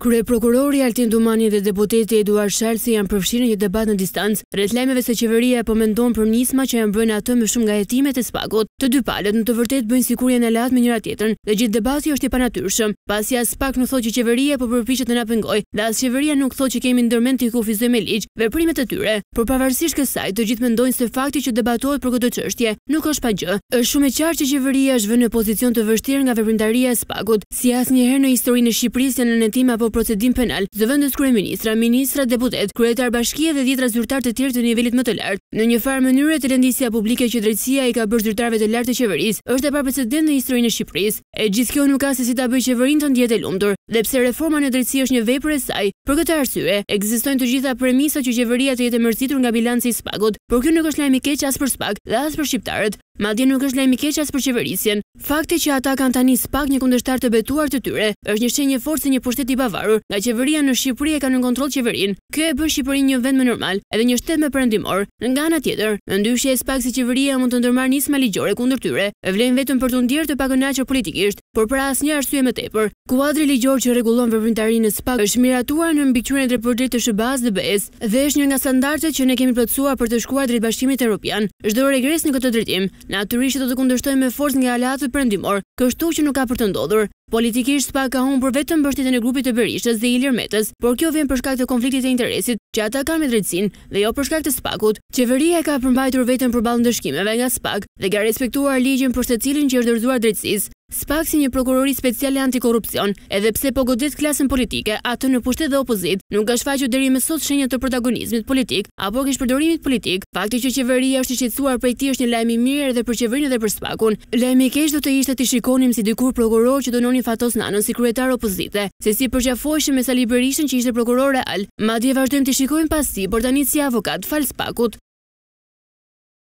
Kryeprokurori Altin Dumani dhe deputeti Eduar Shalsi janë përfshirë në një debat në distancë rreth lajmeve se qeveria po mendon për nisma që e mbrojnë atë më shumë nga hetimet e SPAK-ut. Të dy palët në të vërtetë bëjnë sikur janë aleatë me njëra-tjetrën dhe gjithë debati është i panatyrshëm, pasi as SPAK nuk thotë që qeveria po përpiqet të na pengojë dhe as qeveria nuk thotë që kemi ndërmend t'i kufizojmë me ligj veprimet e tyre. Por pavarësisht kësaj, të gjithë mendojnë se fakti që debatohet për këtë çështje nuk është pa gjë. Është shumë e qartë që qeveria është vënë në pozicion të vështirë nga veprimtaria e SPAK-ut, Si asnjëherë në historinë e Shqipërisë janë nën hetim apo procedim penal, zëvendëskryeministra, ministra, deputetë, kryetarë bashkie dhe dhjetra zyrtarë të tjerë të nivelit më të lartë. Në një farë mënyre, telendisja publike që drejtësia i ka bërë zyrtarëve të lartë të qeverisë, është e paprecedentë në historinë e Shqipërisë. E gjithë kjo nuk ka se si ta bëjë qeverinë të ndjehet e lumtur. Dhe pse reforma në drejtësi është një vepër e saj. Për këtë arsye, ekzistojnë të gjitha premisat që qeveria të jetë e mërzitur nga bilanci i SPAK-ut. Por kjo nuk është lajm i keq as për spak dhe as për shqiptarët. Madje nuk është lajm i keq as për qeverisjen. Fakti që ata kanë tek SPAK një kundërshtar të betuar të tyre, është një shenjë force se një pushtet i pavarur nga qeveria në Shqipëri e ka nën kontroll qeverinë. Kjo e bën Shqipërinë një vend më normal edhe një shtet më perëndimor. Nga ana tjetër, ndjeshmëria e SPAK se qeveria mund të ndërmarrë nisma ligjore kundër tyre, vlen vetëm për t'u ndier të pakënaqur politikisht, por pa asnjë arsye më tepër. Kuadri ligjor që rregullon veprimtarinë në spak është miratuar nën mbikëqyrjen e drejtpërdrejtë të SHBA-së dhe BE-së dhe është një nga standardet që ne kemi plotësuar për të shkuar drejt Bashkimit Europian. Çdo regres në këtë drejtim, natyrisht që do të kundërshtohej me forcë nga aleatët perëndimorë, kështu që nuk ka për të ndodhur. Politikisht spak ka humbur vetëm mbështetjen e grupit të Berishës dhe Ilir Metës, por kjo vjen për shkak të konfliktit të interesit që ata kanë me drejtësinë dhe jo për shkak të spak-ut. Qeveria e ka përmbajtur veten përballë ndëshkimeve nga spak dhe ka respektuar ligjin për secilin që i është dorëzuar drejtësisë. Spak si një prokurori speciale antikorrupsion, edhe pse po godet klasën politike, atë në pushtet dhe opozitë, nuk ka shfaqur deri më sot shenja të protagonizmit politik apo keqpërdorimit politik. Fakti që qeveria është e shqetësuar prej tij është një lajm i mirë edhe për qeverinë edhe për Spakun. Lajm i keq do të ishte t'i shikonim si dikur prokurorë që dënonin Fatos Nanën si kryetar opozite, se si përqafoheshin me Sali Berishën që ishte prokuror real. Madje vazhdojmë t'i shikojmë pas tij, por tani si avokat, falë Spakut.